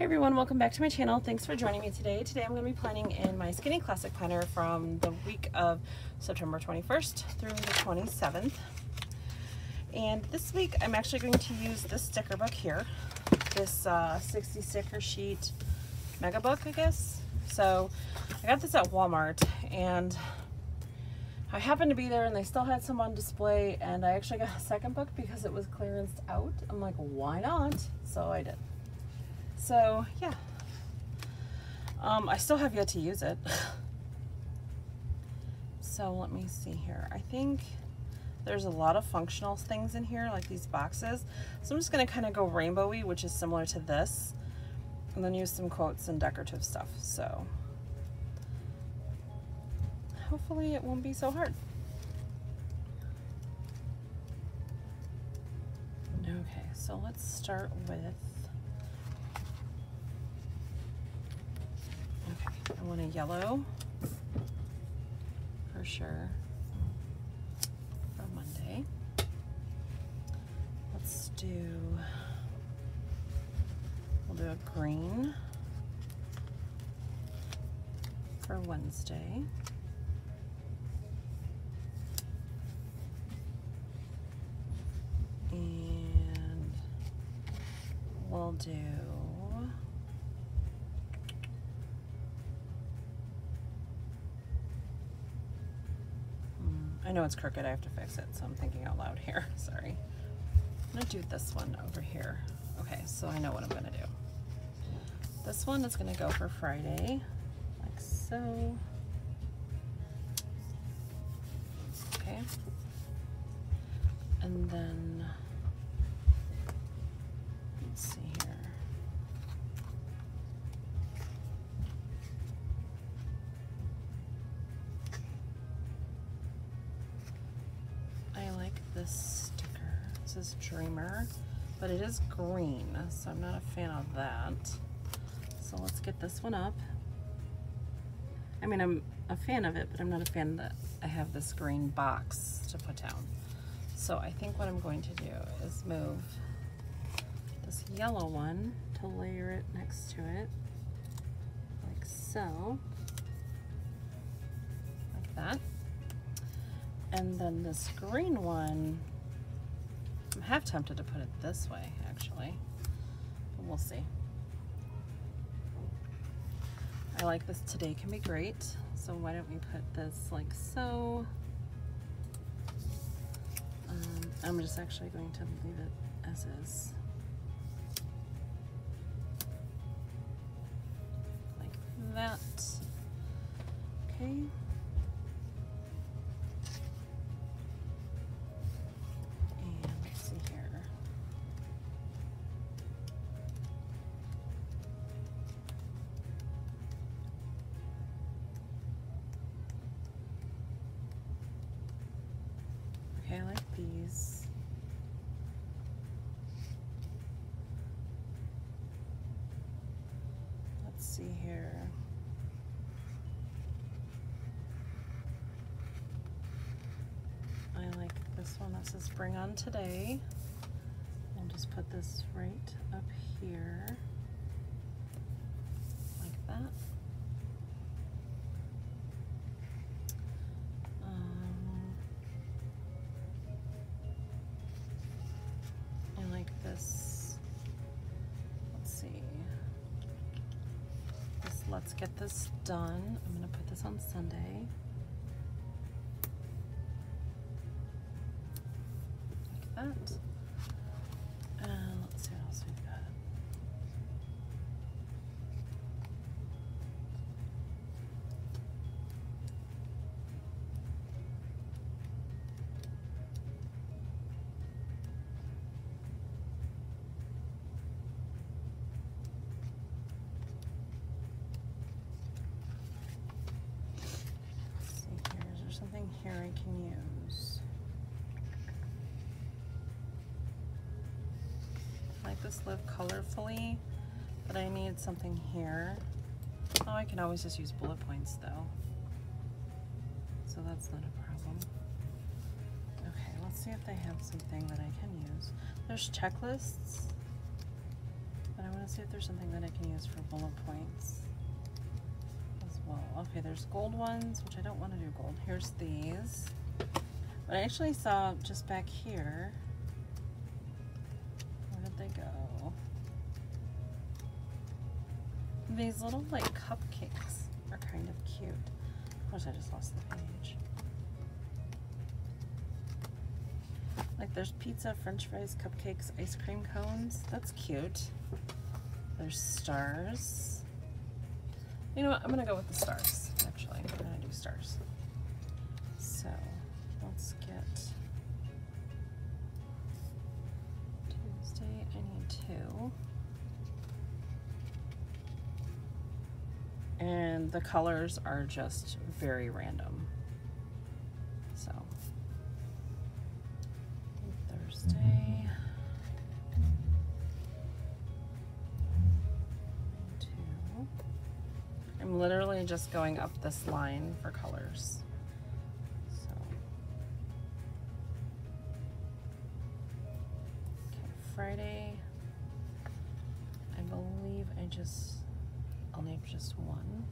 Hey everyone, welcome back to my channel. Thanks for joining me today. Today I'm going to be planning in my Skinny Classic planner from the week of September 21st through the 27th. And this week I'm actually going to use this sticker book here, this uh, 60 sticker sheet mega book, I guess. So I got this at Walmart and I happened to be there and they still had some on display and I actually got a second book because it was clearanced out. I'm like, why not? So I did. So yeah, um, I still have yet to use it. so let me see here. I think there's a lot of functional things in here, like these boxes. So I'm just gonna kind of go rainbowy, which is similar to this, and then use some quotes and decorative stuff. So hopefully it won't be so hard. Okay, so let's start with I want a yellow for sure for Monday. Let's do, we'll do a green for Wednesday. And we'll do I know it's crooked, I have to fix it, so I'm thinking out loud here, sorry. I'm gonna do this one over here. Okay, so I know what I'm gonna do. This one is gonna go for Friday, like so. Okay. And then, let's see is Dreamer, but it is green, so I'm not a fan of that. So let's get this one up. I mean, I'm a fan of it, but I'm not a fan that I have this green box to put down. So I think what I'm going to do is move this yellow one to layer it next to it, like so, like that. And then this green one, half tempted to put it this way, actually. But we'll see. I like this today can be great. So why don't we put this like so. Um, I'm just actually going to leave it as is. Like that. Okay. See here. I like this one that says bring on today. I'll just put this right up here. Let's get this done. I'm gonna put this on Sunday. This live colorfully, but I need something here. Oh, I can always just use bullet points though. So that's not a problem. Okay, let's see if they have something that I can use. There's checklists, but I I want to see if there's something that I can use for bullet points as well. Okay, there's gold ones, which I don't want to do gold. Here's these. But I actually saw just back here. These little like cupcakes are kind of cute. Of course, I just lost the page. Like there's pizza, french fries, cupcakes, ice cream cones. That's cute. There's stars. You know what? I'm gonna go with the stars, actually. I'm gonna do stars. And the colors are just very random. So Thursday. Two. I'm literally just going up this line for colors. So. Okay, Friday. I believe I just, I'll name just one.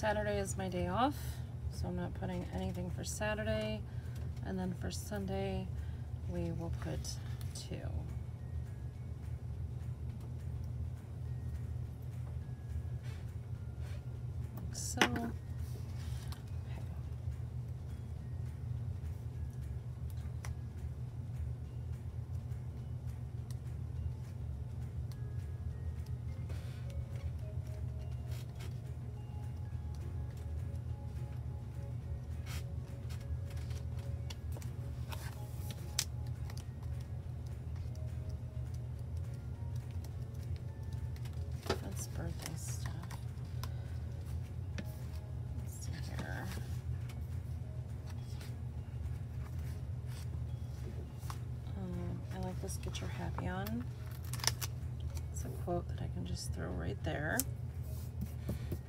Saturday is my day off, so I'm not putting anything for Saturday. And then for Sunday, we will put two. So. Get your happy on. It's a quote that I can just throw right there.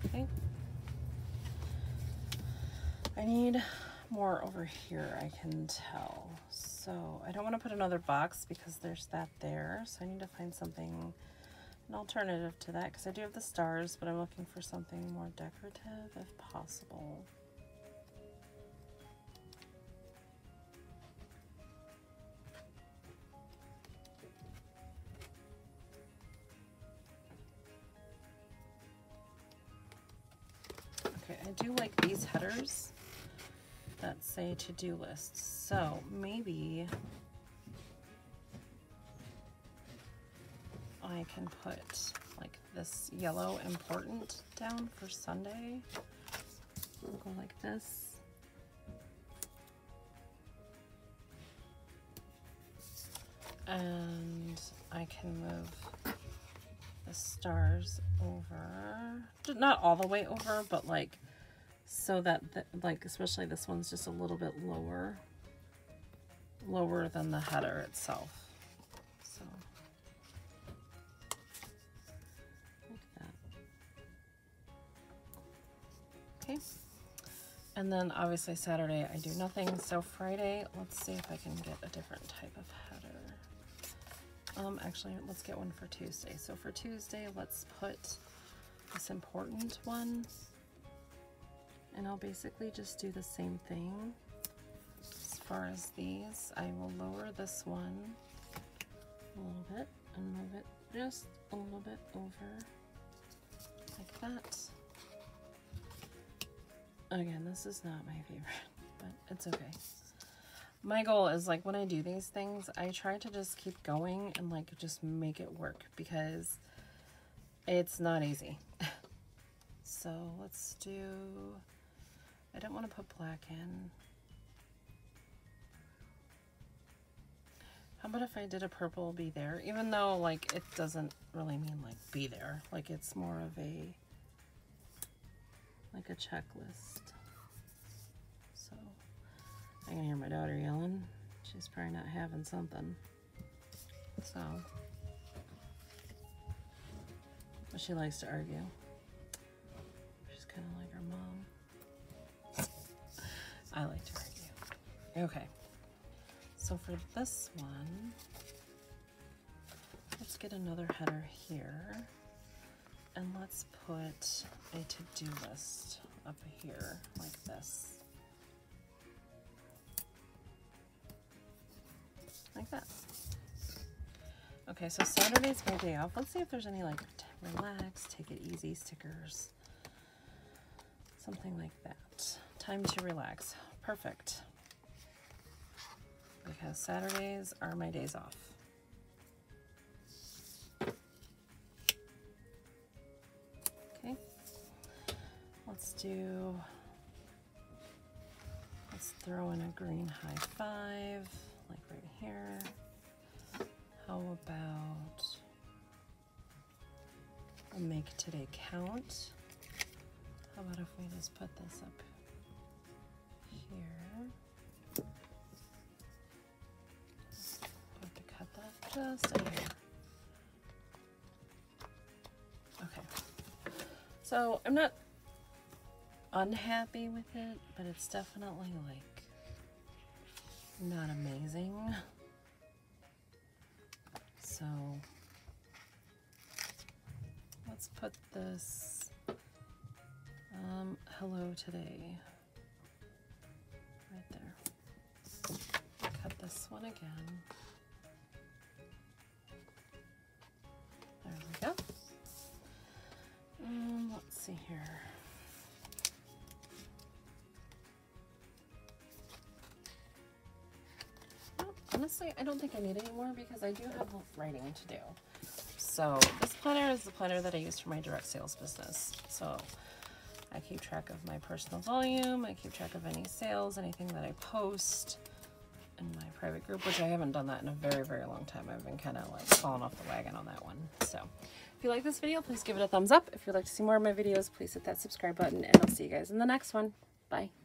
Okay. I need more over here, I can tell. So I don't want to put another box because there's that there. So I need to find something an alternative to that because I do have the stars, but I'm looking for something more decorative if possible. I do like these headers that say to-do lists. So maybe I can put like this yellow important down for Sunday. I'll go like this. And I can move the stars over, not all the way over, but like so that the, like especially this one's just a little bit lower lower than the header itself. So. Like that. Okay. And then obviously Saturday I do nothing so Friday let's see if I can get a different type of header. Um actually let's get one for Tuesday. So for Tuesday let's put this important one and I'll basically just do the same thing as far as these. I will lower this one a little bit and move it just a little bit over like that. Again, this is not my favorite, but it's okay. My goal is like when I do these things, I try to just keep going and like just make it work because it's not easy. so let's do I don't want to put black in. How about if I did a purple be there? Even though like it doesn't really mean like be there. Like it's more of a like a checklist. So I can hear my daughter yelling. She's probably not having something. So but she likes to argue. Okay. So for this one, let's get another header here. And let's put a to-do list up here like this. Like that. Okay, so Saturday's my day off. Let's see if there's any like relax, take it easy stickers. Something like that. Time to relax. Perfect. Because Saturdays are my days off. Okay. Let's do, let's throw in a green high five, like right here. How about we'll make today count? How about if we just put this up here? Just hair. Okay. So I'm not unhappy with it, but it's definitely like not amazing. So let's put this um, hello today right there. Cut this one again. See here. honestly, I don't think I need any more because I do have writing to do. So this planner is the planner that I use for my direct sales business. So I keep track of my personal volume. I keep track of any sales, anything that I post in my private group, which I haven't done that in a very, very long time. I've been kind of like falling off the wagon on that one. So if you like this video, please give it a thumbs up. If you'd like to see more of my videos, please hit that subscribe button and I'll see you guys in the next one. Bye.